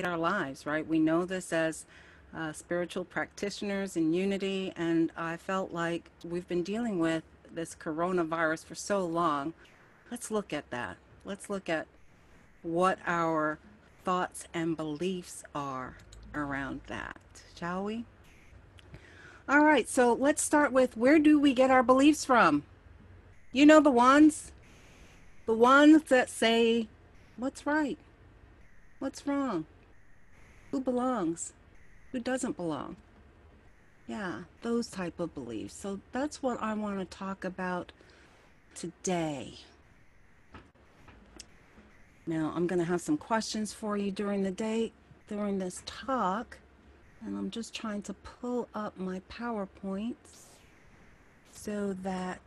our lives, right? We know this as uh, spiritual practitioners in unity, and I felt like we've been dealing with this coronavirus for so long. Let's look at that. Let's look at what our thoughts and beliefs are around that, shall we? All right, so let's start with where do we get our beliefs from? You know the ones? The ones that say, what's right? What's wrong? Who belongs? Who doesn't belong? Yeah, those type of beliefs. So that's what I want to talk about today. Now, I'm going to have some questions for you during the day, during this talk. And I'm just trying to pull up my PowerPoints so that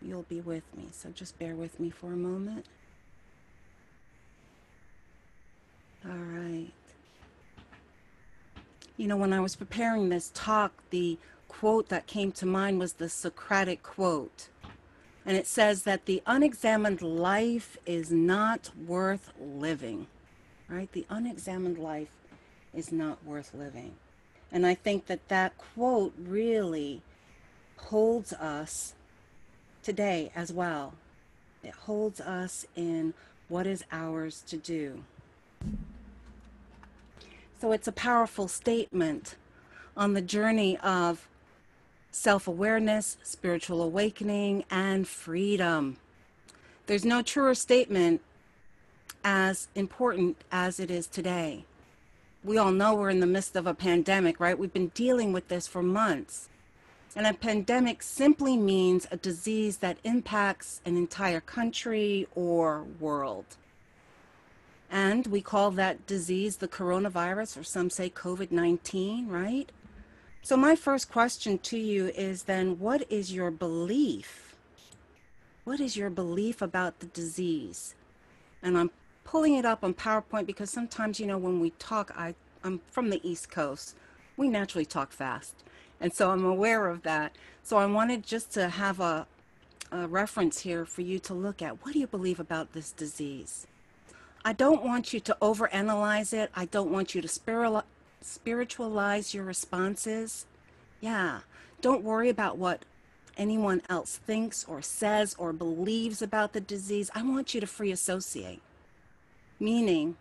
you'll be with me. So just bear with me for a moment. All right. You know, when I was preparing this talk, the quote that came to mind was the Socratic quote. And it says that the unexamined life is not worth living, right? The unexamined life is not worth living. And I think that that quote really holds us today as well. It holds us in what is ours to do. So it's a powerful statement on the journey of self awareness, spiritual awakening, and freedom. There's no truer statement as important as it is today. We all know we're in the midst of a pandemic, right? We've been dealing with this for months. And a pandemic simply means a disease that impacts an entire country or world. And we call that disease the coronavirus, or some say COVID 19, right? So, my first question to you is then what is your belief? What is your belief about the disease? And I'm pulling it up on PowerPoint because sometimes, you know, when we talk, I, I'm from the East Coast. We naturally talk fast. And so I'm aware of that. So I wanted just to have a, a reference here for you to look at. What do you believe about this disease? I don't want you to overanalyze it. I don't want you to spiritualize your responses. Yeah, don't worry about what anyone else thinks or says or believes about the disease. I want you to free associate, meaning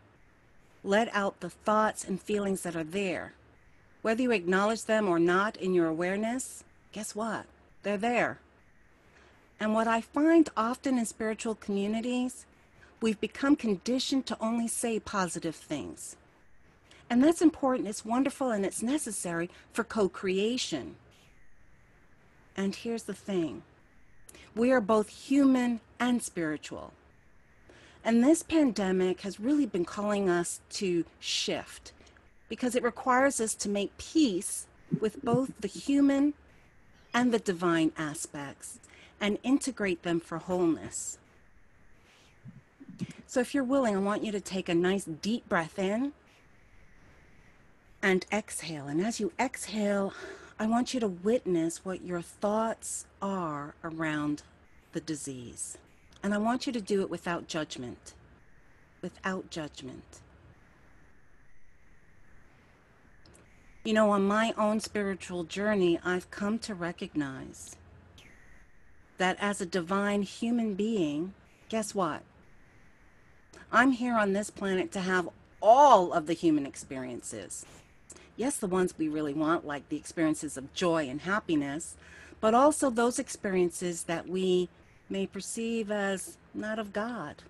let out the thoughts and feelings that are there. Whether you acknowledge them or not in your awareness, guess what? They're there. And what I find often in spiritual communities we've become conditioned to only say positive things. And that's important, it's wonderful, and it's necessary for co creation. And here's the thing we are both human and spiritual. And this pandemic has really been calling us to shift because it requires us to make peace with both the human and the divine aspects and integrate them for wholeness. So if you're willing, I want you to take a nice deep breath in and exhale. And as you exhale, I want you to witness what your thoughts are around the disease. And I want you to do it without judgment. Without judgment. You know, on my own spiritual journey, I've come to recognize that as a divine human being, guess what? I'm here on this planet to have all of the human experiences. Yes, the ones we really want, like the experiences of joy and happiness, but also those experiences that we may perceive as not of God.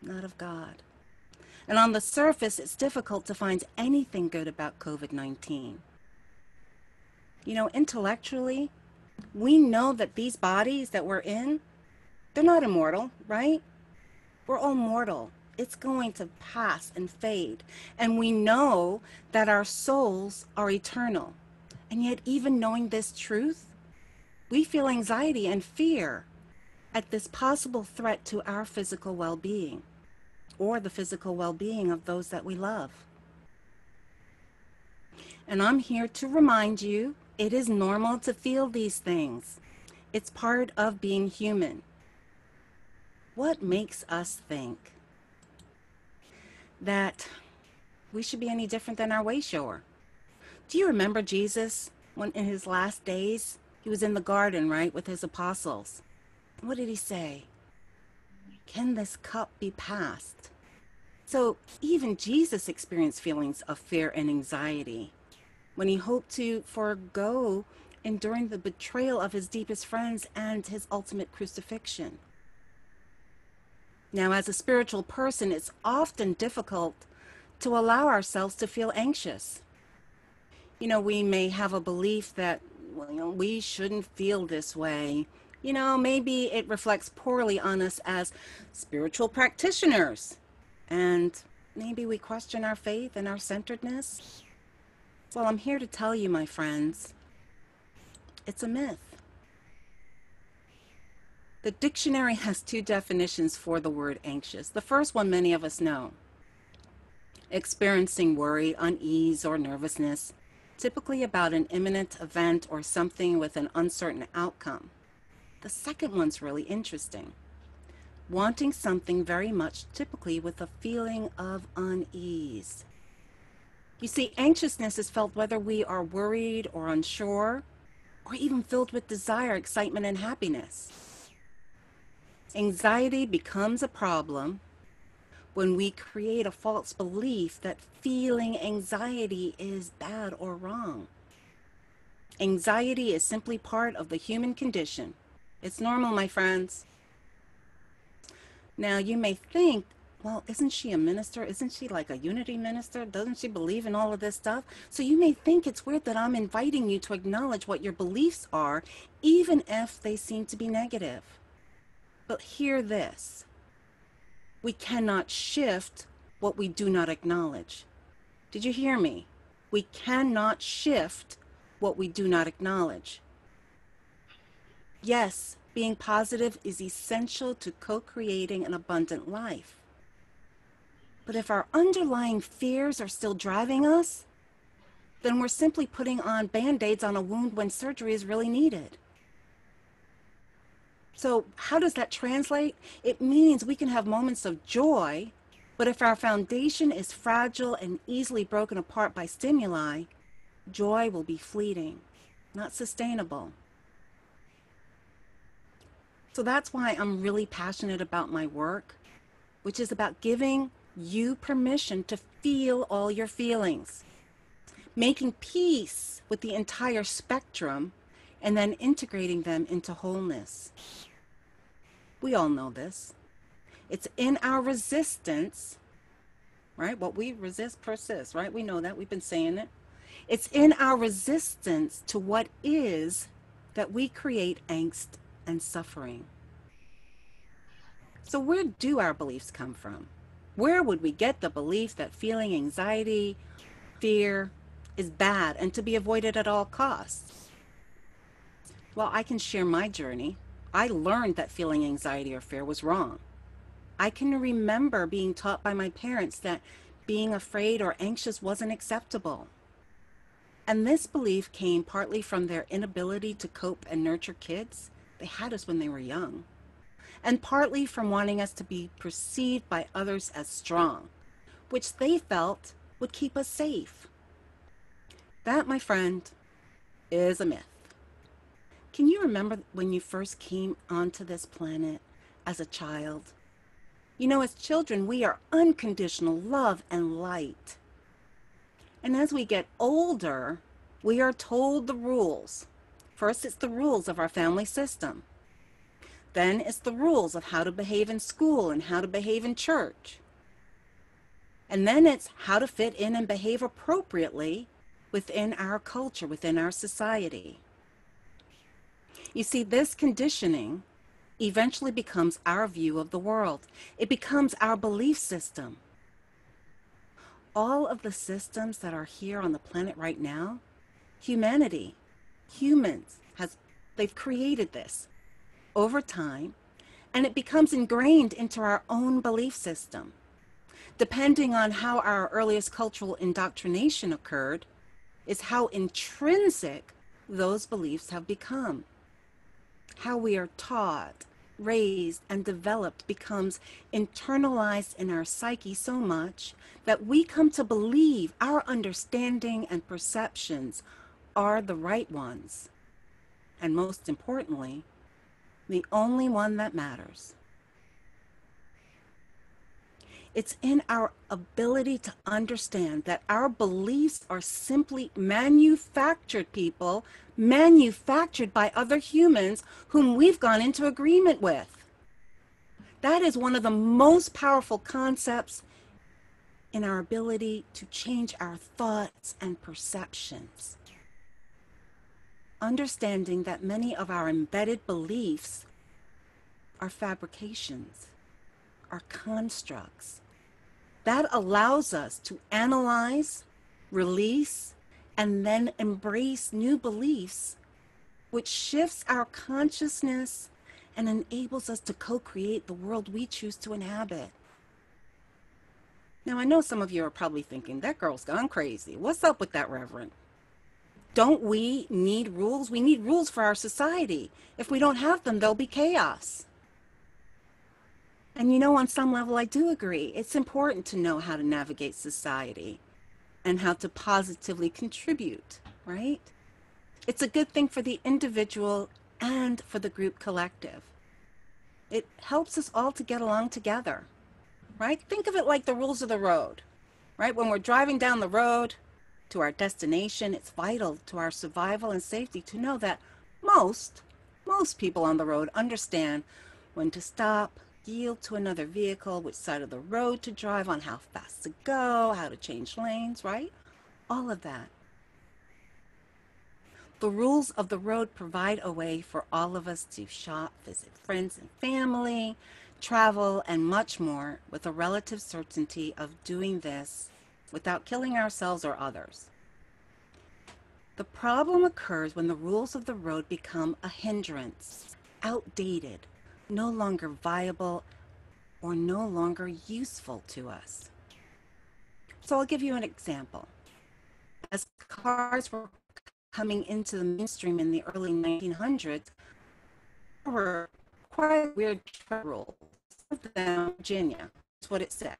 Not of God. And on the surface, it's difficult to find anything good about COVID 19. You know, intellectually, we know that these bodies that we're in, they're not immortal, right? We're all mortal. It's going to pass and fade. And we know that our souls are eternal. And yet, even knowing this truth, we feel anxiety and fear at this possible threat to our physical well being or the physical well being of those that we love. And I'm here to remind you it is normal to feel these things, it's part of being human. What makes us think? that we should be any different than our way shower. Do you remember Jesus when in his last days he was in the garden, right, with his apostles? What did he say? Can this cup be passed? So even Jesus experienced feelings of fear and anxiety when he hoped to forego enduring the betrayal of his deepest friends and his ultimate crucifixion. Now, as a spiritual person, it's often difficult to allow ourselves to feel anxious. You know, we may have a belief that, well, we shouldn't feel this way. You know, maybe it reflects poorly on us as spiritual practitioners. And maybe we question our faith and our centeredness. Well, I'm here to tell you, my friends, it's a myth. The dictionary has two definitions for the word anxious. The first one many of us know experiencing worry, unease, or nervousness, typically about an imminent event or something with an uncertain outcome. The second one's really interesting wanting something very much, typically with a feeling of unease. You see, anxiousness is felt whether we are worried or unsure, or even filled with desire, excitement, and happiness. Anxiety becomes a problem when we create a false belief that feeling anxiety is bad or wrong. Anxiety is simply part of the human condition. It's normal, my friends. Now, you may think, well, isn't she a minister? Isn't she like a unity minister? Doesn't she believe in all of this stuff? So you may think it's weird that I'm inviting you to acknowledge what your beliefs are, even if they seem to be negative. But hear this we cannot shift what we do not acknowledge. Did you hear me? We cannot shift what we do not acknowledge. Yes, being positive is essential to co creating an abundant life. But if our underlying fears are still driving us, then we're simply putting on band aids on a wound when surgery is really needed. So, how does that translate? It means we can have moments of joy, but if our foundation is fragile and easily broken apart by stimuli, joy will be fleeting, not sustainable. So that's why I'm really passionate about my work, which is about giving you permission to feel all your feelings, making peace with the entire spectrum, and then integrating them into wholeness. We all know this. It's in our resistance, right? What we resist persists, right? We know that. We've been saying it. It's in our resistance to what is that we create angst and suffering. So, where do our beliefs come from? Where would we get the belief that feeling anxiety, fear is bad and to be avoided at all costs? Well, I can share my journey. I learned that feeling anxiety or fear was wrong. I can remember being taught by my parents that being afraid or anxious wasn't acceptable. And this belief came partly from their inability to cope and nurture kids they had us when they were young, and partly from wanting us to be perceived by others as strong, which they felt would keep us safe. That, my friend, is a myth. Can you remember when you first came onto this planet as a child? You know, as children, we are unconditional love and light. And as we get older, we are told the rules First, it's the rules of our family system. Then it's the rules of how to behave in school and how to behave in church. And then it's how to fit in and behave appropriately within our culture, within our society. You see, this conditioning eventually becomes our view of the world. It becomes our belief system. All of the systems that are here on the planet right now, humanity, humans has they've created this over time and it becomes ingrained into our own belief system depending on how our earliest cultural indoctrination occurred is how intrinsic those beliefs have become how we are taught raised, and developed becomes internalized in our psyche so much that we come to believe our understanding and perceptions are the right ones. And most importantly, the only one that matters. It's in our ability to understand that our beliefs are simply manufactured people, manufactured by other humans whom we've gone into agreement with. That is one of the most powerful concepts in our ability to change our thoughts and perceptions. Understanding that many of our embedded beliefs are fabrications, are constructs, that allows us to analyze, release, and then embrace new beliefs, which shifts our consciousness and enables us to co create the world we choose to inhabit. Now, I know some of you are probably thinking, that girl's gone crazy. What's up with that, Reverend? Don't we need rules? We need rules for our society. If we don't have them, there'll be chaos. And you know, on some level, I do agree. It's important to know how to navigate society and how to positively contribute, right? It's a good thing for the individual and for the group collective. It helps us all to get along together, right? Think of it like the rules of the road, right? When we're driving down the road to our destination, it's vital to our survival and safety to know that most, most people on the road understand when to stop, yield to another vehicle, which side of the road to drive on, how fast to go, how to change lanes, right? All of that. The rules of the road provide a way for all of us to shop, visit friends and family, travel, and much more with a relative certainty of doing this without killing ourselves or others. The problem occurs when the rules of the road become a hindrance, outdated, no longer viable or no longer useful to us. So I'll give you an example. As cars were coming into the mainstream in the early 1900s, there were quite weird rules. Virginia, that's what it said.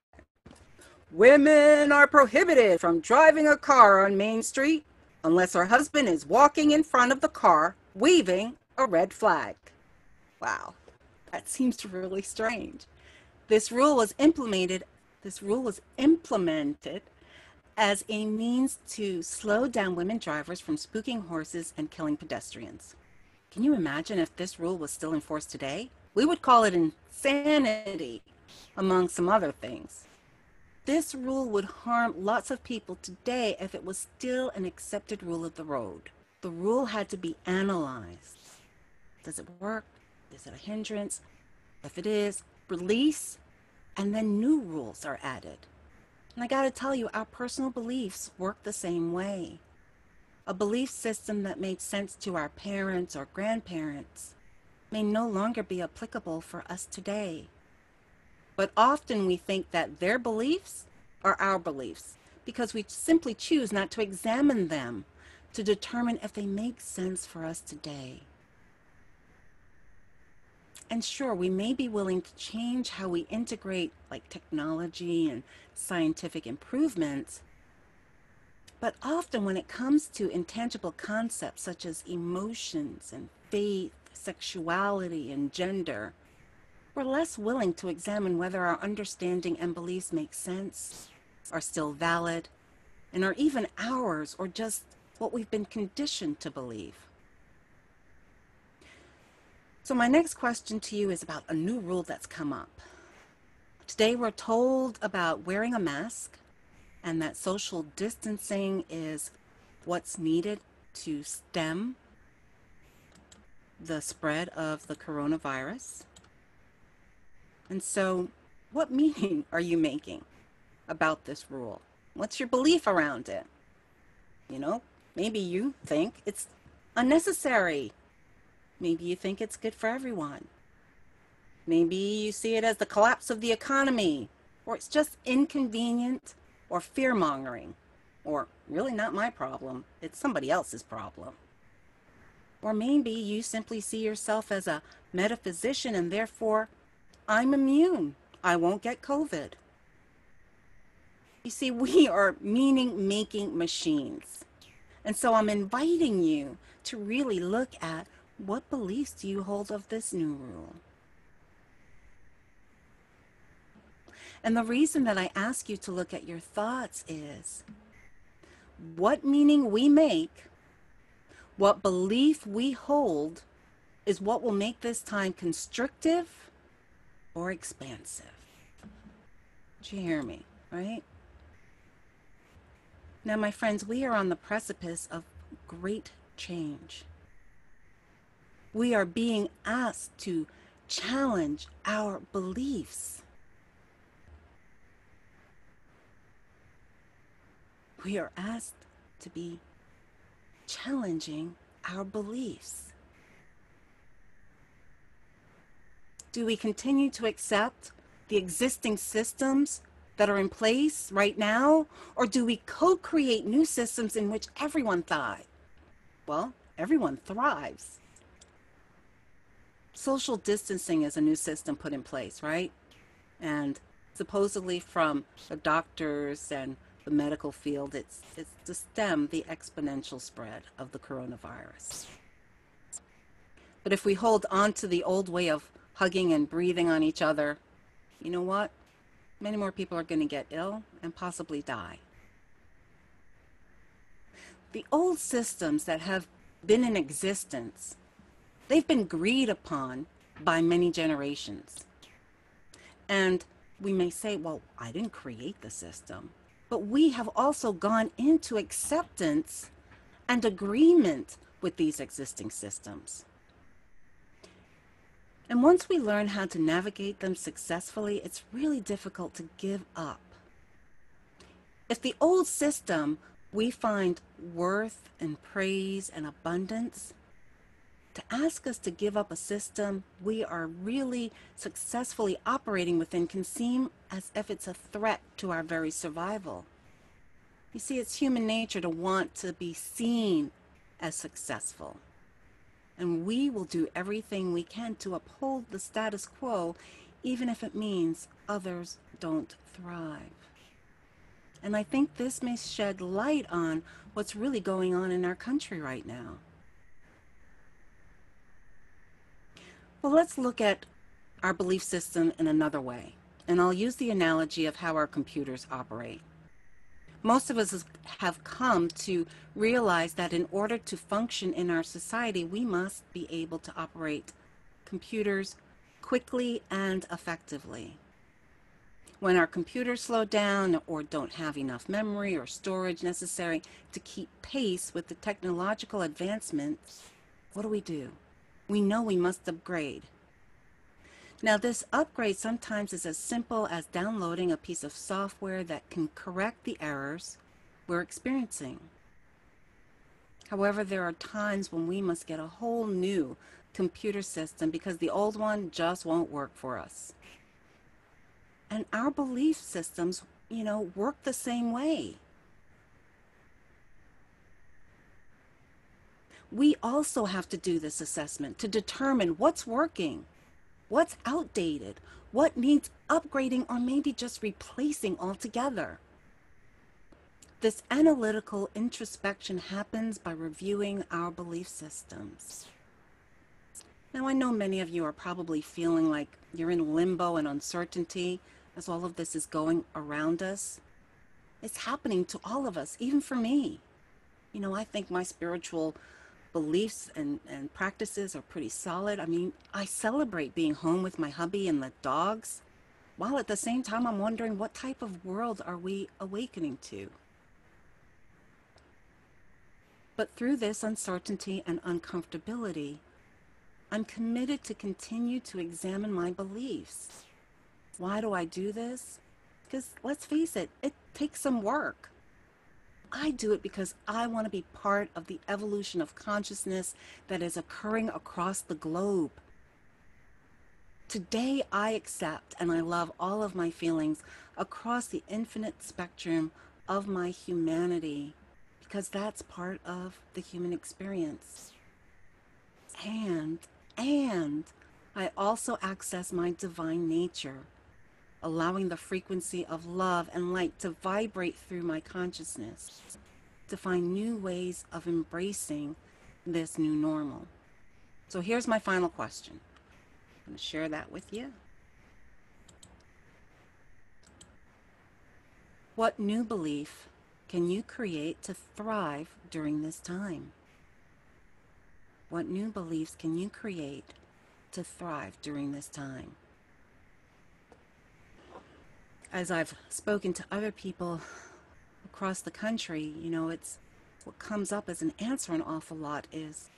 Women are prohibited from driving a car on Main Street unless her husband is walking in front of the car waving a red flag. Wow. That seems really strange. This rule was implemented, this rule was implemented as a means to slow down women drivers from spooking horses and killing pedestrians. Can you imagine if this rule was still in force today? We would call it insanity, among some other things. This rule would harm lots of people today if it was still an accepted rule of the road. The rule had to be analyzed. Does it work? Is it a hindrance? If it is, release, and then new rules are added. And I got to tell you, our personal beliefs work the same way. A belief system that made sense to our parents or grandparents may no longer be applicable for us today. But often we think that their beliefs are our beliefs because we simply choose not to examine them to determine if they make sense for us today. And sure, we may be willing to change how we integrate like technology and scientific improvements. But often, when it comes to intangible concepts such as emotions and faith, sexuality, and gender, we're less willing to examine whether our understanding and beliefs make sense, are still valid, and are even ours or just what we've been conditioned to believe. So, my next question to you is about a new rule that's come up. Today, we're told about wearing a mask and that social distancing is what's needed to stem the spread of the coronavirus. And so, what meaning are you making about this rule? What's your belief around it? You know, maybe you think it's unnecessary Maybe you think it's good for everyone. Maybe you see it as the collapse of the economy, or it's just inconvenient or fear mongering, or really not my problem, it's somebody else's problem. Or maybe you simply see yourself as a metaphysician and therefore I'm immune. I won't get COVID. You see, we are meaning making machines. And so I'm inviting you to really look at what beliefs do you hold of this new rule? And the reason that I ask you to look at your thoughts is what meaning we make, what belief we hold, is what will make this time constrictive or expansive. Do you hear me, right? Now, my friends, we are on the precipice of great change. We are being asked to challenge our beliefs. We are asked to be challenging our beliefs. Do we continue to accept the existing systems that are in place right now? Or do we co create new systems in which everyone thrives? Well, everyone thrives. Social distancing is a new system put in place, right? And supposedly from the doctors and the medical field, it's, it's to stem the exponential spread of the coronavirus. But if we hold on to the old way of hugging and breathing on each other, you know what? Many more people are going to get ill and possibly die. The old systems that have been in existence, they've been agreed upon by many generations. And we may say, well, I didn't create the system. But we have also gone into acceptance and agreement with these existing systems. And once we learn how to navigate them successfully, it's really difficult to give up. If the old system we find worth and praise and abundance, to ask us to give up a system we are really successfully operating within can seem as if it's a threat to our very survival. You see, it's human nature to want to be seen as successful. And we will do everything we can to uphold the status quo, even if it means others don't thrive. And I think this may shed light on what's really going on in our country right now. Well, let's look at our belief system in another way. And I'll use the analogy of how our computers operate. Most of us have come to realize that in order to function in our society, we must be able to operate computers quickly and effectively. When our computers slow down or don't have enough memory or storage necessary to keep pace with the technological advancements, what do we do? We know we must upgrade. Now, this upgrade sometimes is as simple as downloading a piece of software that can correct the errors we're experiencing. However, there are times when we must get a whole new computer system because the old one just won't work for us. And our belief systems, you know, work the same way. We also have to do this assessment to determine what's working, what's outdated, what needs upgrading, or maybe just replacing altogether. This analytical introspection happens by reviewing our belief systems. Now, I know many of you are probably feeling like you're in limbo and uncertainty as all of this is going around us. It's happening to all of us, even for me. You know, I think my spiritual beliefs and, and practices are pretty solid. I mean, I celebrate being home with my hubby and the dogs, while at the same time, I'm wondering what type of world are we awakening to? But through this uncertainty and uncomfortability, I'm committed to continue to examine my beliefs why do I do this? Because let's face it, it takes some work. I do it because I want to be part of the evolution of consciousness that is occurring across the globe. Today, I accept and I love all of my feelings across the infinite spectrum of my humanity because that's part of the human experience. And, and I also access my divine nature, allowing the frequency of love and light to vibrate through my consciousness to find new ways of embracing this new normal. So here's my final question. I'm going to share that with you. What new belief can you create to thrive during this time? What new beliefs can you create to thrive during this time? As I've spoken to other people across the country, you know, it's what comes up as an answer an awful lot is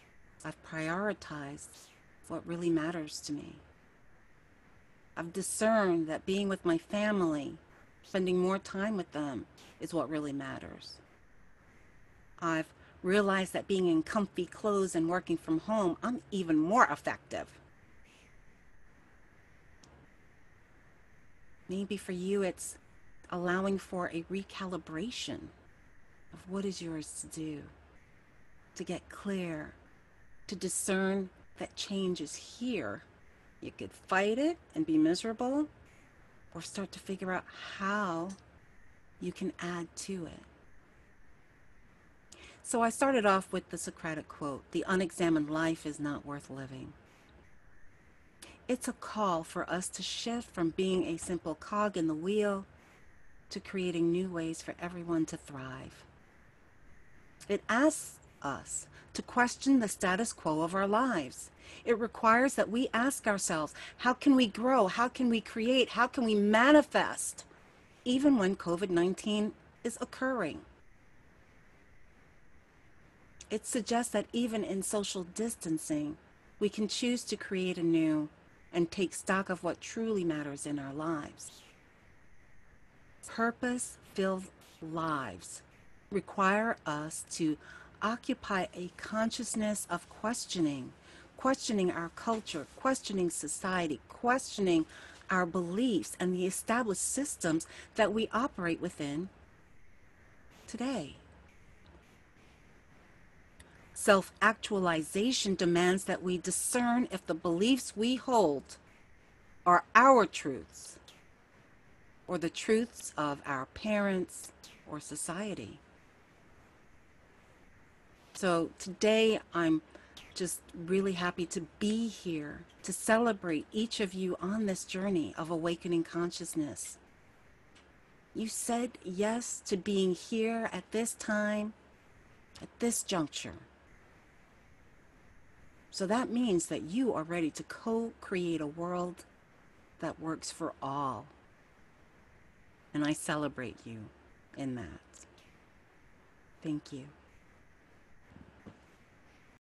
I've prioritized what really matters to me. I've discerned that being with my family, spending more time with them, is what really matters. I've realized that being in comfy clothes and working from home, I'm even more effective. Maybe for you, it's allowing for a recalibration of what is yours to do, to get clear, to discern that change is here. You could fight it and be miserable, or start to figure out how you can add to it. So I started off with the Socratic quote The unexamined life is not worth living. It's a call for us to shift from being a simple cog in the wheel to creating new ways for everyone to thrive. It asks us to question the status quo of our lives. It requires that we ask ourselves how can we grow? How can we create? How can we manifest even when COVID 19 is occurring? It suggests that even in social distancing, we can choose to create anew and take stock of what truly matters in our lives. Purpose filled lives require us to occupy a consciousness of questioning, questioning our culture, questioning society, questioning our beliefs and the established systems that we operate within today. Self actualization demands that we discern if the beliefs we hold are our truths or the truths of our parents or society. So today I'm just really happy to be here to celebrate each of you on this journey of awakening consciousness. You said yes to being here at this time, at this juncture. So that means that you are ready to co create a world that works for all. And I celebrate you in that. Thank you.